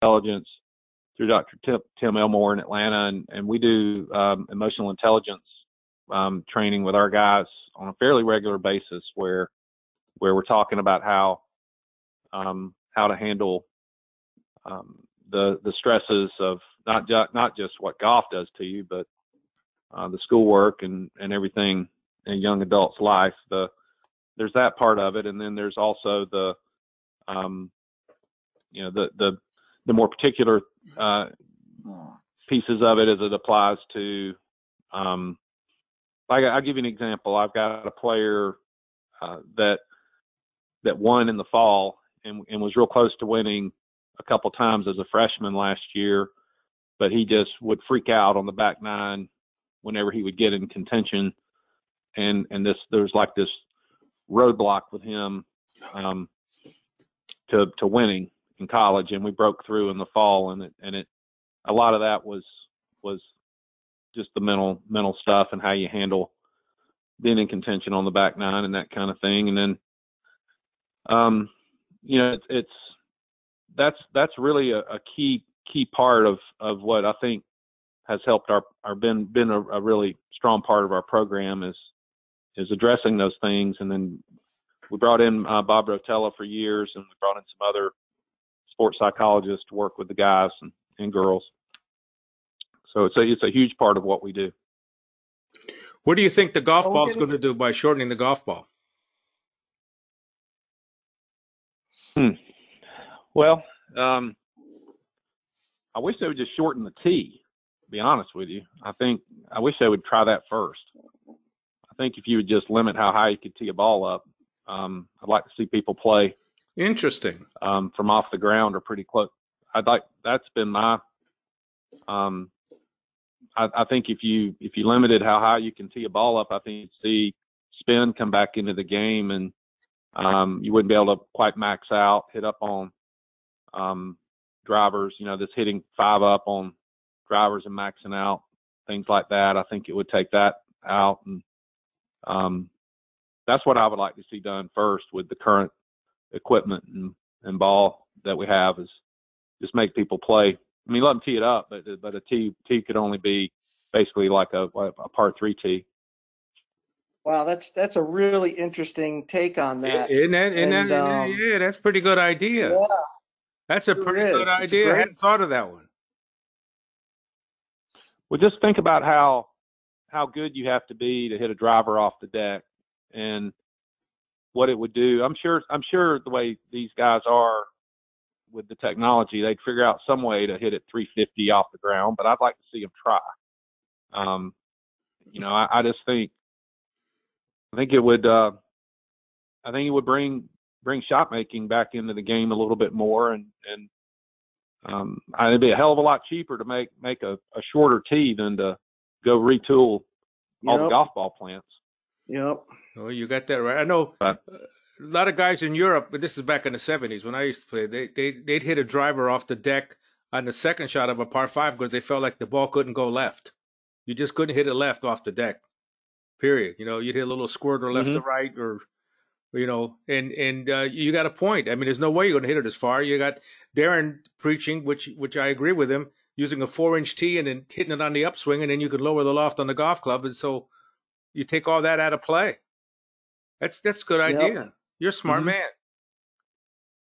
intelligence through Dr. Tim, Tim Elmore in Atlanta, and, and we do um, emotional intelligence um, training with our guys on a fairly regular basis, where where we're talking about how um, how to handle um, the the stresses of not just not just what golf does to you, but uh, the schoolwork and and everything in a young adult's life. The there's that part of it, and then there's also the um, you know the the the more particular uh, pieces of it as it applies to um, like I'll give you an example. I've got a player uh, that that won in the fall and, and was real close to winning a couple times as a freshman last year, but he just would freak out on the back nine whenever he would get in contention, and and this there's like this roadblock with him um, to to winning in college, and we broke through in the fall, and it and it a lot of that was was just the mental mental stuff and how you handle being in contention on the back nine and that kind of thing, and then um, you know it's, it's that's that's really a, a, key key part of of what I think has helped our our been been a, a really strong part of our program is is addressing those things, and then we brought in uh, Bob Rotella for years, and we brought in some other sports psychologists to work with the guys and, and girls. So it's a it's a huge part of what we do. What do you think the golf ball is going to do by shortening the golf ball? Hmm. Well, um, I wish they would just shorten the tee. To be honest with you, I think I wish they would try that first. I think if you would just limit how high you could tee a ball up, um, I'd like to see people play. Interesting. Um, from off the ground or pretty close. I'd like that's been my. Um, I, I think if you if you limited how high you can tee a ball up, I think you'd see spin come back into the game and um, you wouldn't be able to quite max out, hit up on um, drivers, you know, this hitting five up on drivers and maxing out, things like that. I think it would take that out. And um, that's what I would like to see done first with the current equipment and, and ball that we have is just make people play. I mean, let them tee it up, but but a tee tee could only be basically like a, a par three tee. Wow, that's that's a really interesting take on that. Isn't that, isn't and, that um, yeah, that's pretty good idea. Yeah, that's a pretty is. good idea. Great... I hadn't thought of that one. Well, just think about how how good you have to be to hit a driver off the deck, and what it would do. I'm sure I'm sure the way these guys are with the technology, they'd figure out some way to hit it 350 off the ground. But I'd like to see them try. Um, you know, I, I just think I think it would. Uh, I think it would bring bring shot making back into the game a little bit more, and and um, it'd be a hell of a lot cheaper to make make a, a shorter tee than to go retool all yep. the golf ball plants. Yep. Oh, you got that right. I know but, a lot of guys in Europe, but this is back in the '70s when I used to play. They they they'd hit a driver off the deck on the second shot of a par five because they felt like the ball couldn't go left. You just couldn't hit it left off the deck. Period. You know, you'd hit a little squirter left mm-hmm. to right, or you know, and and uh, you got a point. I mean, there's no way you're going to hit it as far. You got Darren preaching, which which I agree with him, using a four inch tee and then hitting it on the upswing, and then you could lower the loft on the golf club, and so you take all that out of play. That's that's a good idea. Yep. You're a smart mm-hmm.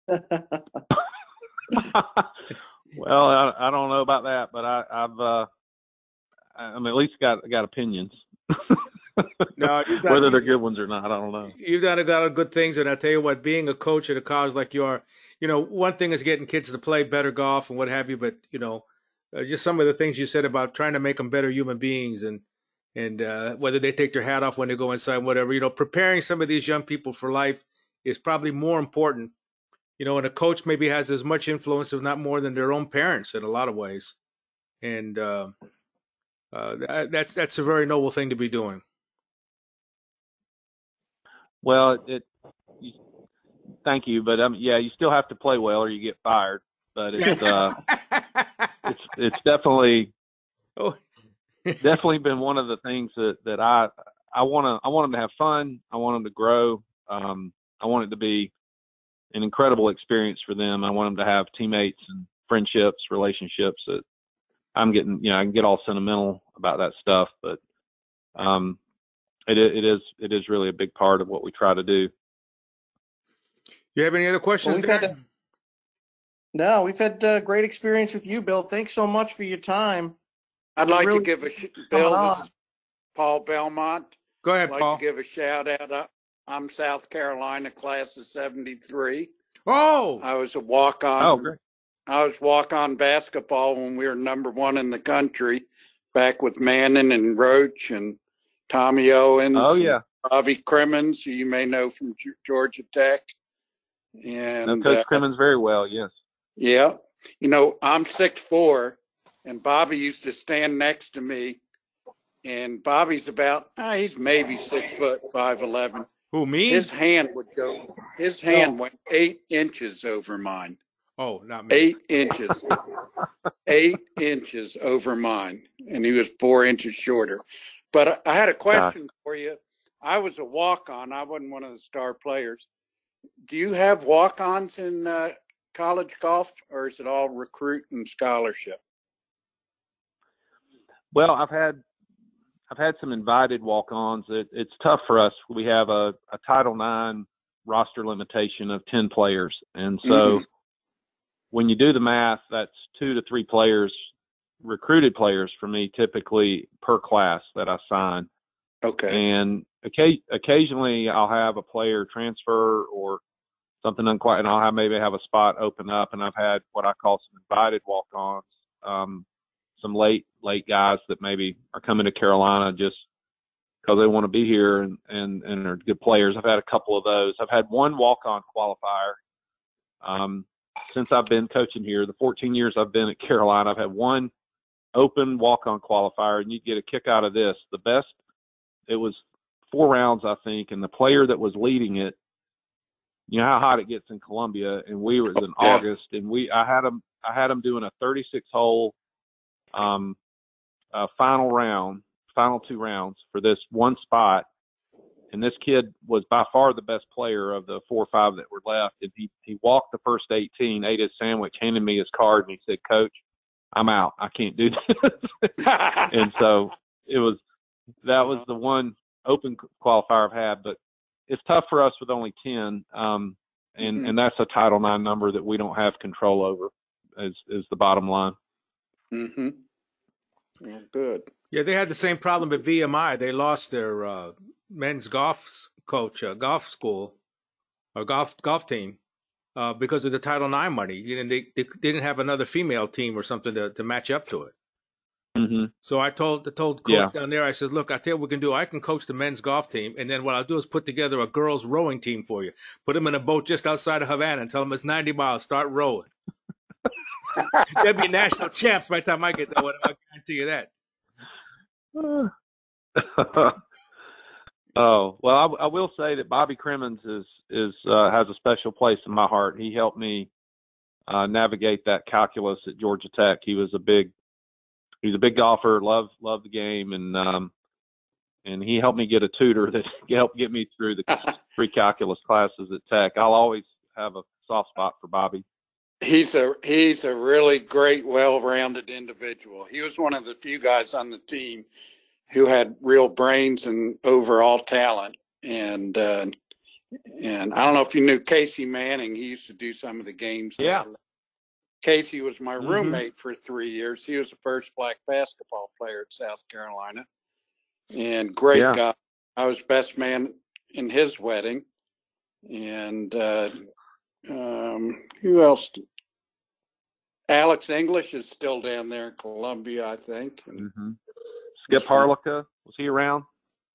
man. well, I, I don't know about that, but I, I've uh, I mean, at least got got opinions. no, done, whether they're good ones or not, I don't know. You've done a lot of good things, and I tell you what, being a coach at a college like you are, you know, one thing is getting kids to play better golf and what have you, but you know, uh, just some of the things you said about trying to make them better human beings and and uh, whether they take their hat off when they go inside, whatever, you know, preparing some of these young people for life is probably more important. You know, and a coach maybe has as much influence, if not more, than their own parents in a lot of ways. And uh, uh, that's that's a very noble thing to be doing. Well, it. You, thank you, but um, yeah, you still have to play well or you get fired. But it's uh, it's it's definitely oh. definitely been one of the things that that I I want to I want them to have fun. I want them to grow. Um, I want it to be an incredible experience for them. I want them to have teammates and friendships, relationships that I'm getting, you know, I can get all sentimental about that stuff, but um, it it is it is really a big part of what we try to do. You have any other questions? Well, we've had a, no, we've had a great experience with you, Bill. Thanks so much for your time. I'd like really to give a sh- Bill. Paul Belmont. Go ahead, I'd like Paul. to give a shout out. I'm South Carolina class of '73. Oh, I was a walk on. Oh, great. I was walk on basketball when we were number one in the country, back with Manning and Roche and Tommy Owens. Oh yeah, Bobby Cremins, who you may know from Ge- Georgia Tech. And Coach uh, Cremins very well. Yes. Yeah. You know, I'm six four, and Bobby used to stand next to me. And Bobby's about, ah, he's maybe six foot five eleven. who me? His hand would go, his hand went eight inches over mine. oh, not me. Eight inches. eight inches over mine. And he was four inches shorter. But I- I had a question for you. I was a walk on, I wasn't one of the star players. Do you have walk ons in uh, college golf, or is it all recruit and scholarship? Well, I've had I've had some invited walk-ons. It, it's tough for us. We have a, a Title IX roster limitation of ten players, and so Mhm. when you do the math, that's two to three players, recruited players for me, typically per class that I sign. Okay. And occa- occasionally I'll have a player transfer or something unquite, and I'll have maybe have a spot open up. And I've had what I call some invited walk-ons, um, some late late guys that maybe are coming to Carolina just because they want to be here and and and are good players. I've had a couple of those. I've had one walk-on qualifier. Um, since I've been coaching here, the 14 years I've been at Carolina, I've had one open walk-on qualifier, and you'd get a kick out of this. The best, it was four rounds, I think, and the player that was leading it, you know how hot it gets in Columbia, and we were in Yeah. August, and we, I had him, I had him doing a 36 hole, um, uh, final round, final two rounds for this one spot, and this kid was by far the best player of the four or five that were left. And he he walked the first 18, ate his sandwich, handed me his card, and he said, "Coach, I'm out. I can't do this." and so it was that was the one open qualifier I've had, but it's tough for us with only 10. Um, and Mhm. and that's a Title IX number that we don't have control over. Is is the bottom line. mm-hmm. Well, good. Yeah, they had the same problem at VMI. They lost their uh, men's golf coach, uh, golf school, or golf golf team, uh, because of the Title IX money. You know, they, they didn't have another female team or something to, to match up to it. hmm So I told I told coach down there, I says, look, I tell you what we can do. I can coach the men's golf team, and then what I'll do is put together a girls rowing team for you. Put them in a boat just outside of Havana and tell them it's 90 miles. Start rowing. They'll be national champs by the time I get there. Guarantee you that. oh well, I, I will say that Bobby Cremins is is uh, has a special place in my heart. He helped me uh, navigate that calculus at Georgia Tech. He was a big he was a big golfer, loved loved the game, and um, and he helped me get a tutor that helped get me through the pre calculus classes at Tech. I'll always have a soft spot for Bobby. He's a he's a really great, well-rounded individual. He was one of the few guys on the team who had real brains and overall talent. And uh, and I don't know if you knew Casey Manning. He used to do some of the games. Yeah. Casey was my Mhm. roommate for three years. He was the first black basketball player at South Carolina, and great Yeah. guy. I was best man in his wedding, and uh, um, who else? Alex English is still down there in Columbia, I think. And, hmm Skip Harlicka was he around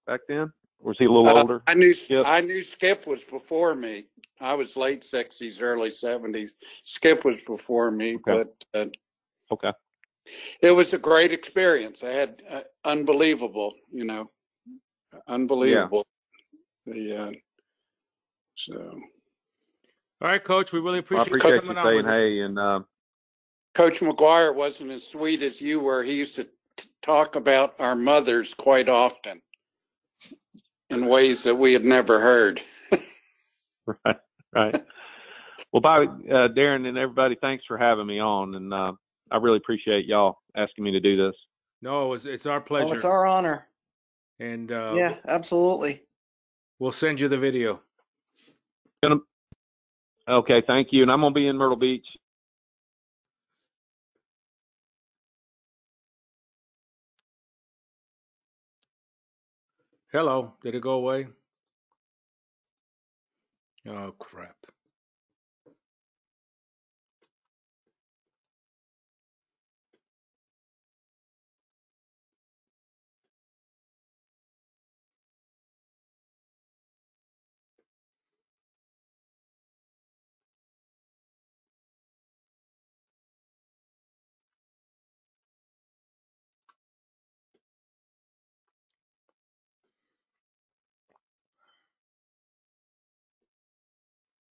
back then, or was he a little uh, older? I knew Skip. I knew Skip was before me. I was late sixties, early seventies. Skip was before me, Okay. but uh, Okay. it was a great experience. I had uh, unbelievable, you know, unbelievable. Yeah. The uh, so all right, Coach. We really appreciate, well, I appreciate you coming saying hey. And uh, Coach McGuire wasn't as sweet as you were. He used to t- talk about our mothers quite often in ways that we had never heard. right, right. Well, Bobby, uh, Darren, and everybody, thanks for having me on, and uh, I really appreciate y'all asking me to do this. No, it was, it's our pleasure. Oh, it's our honor. And uh, yeah, absolutely. We'll send you the video. Gonna Okay, thank you. And I'm going to be in Myrtle Beach. Hello, did it go away? Oh, crap.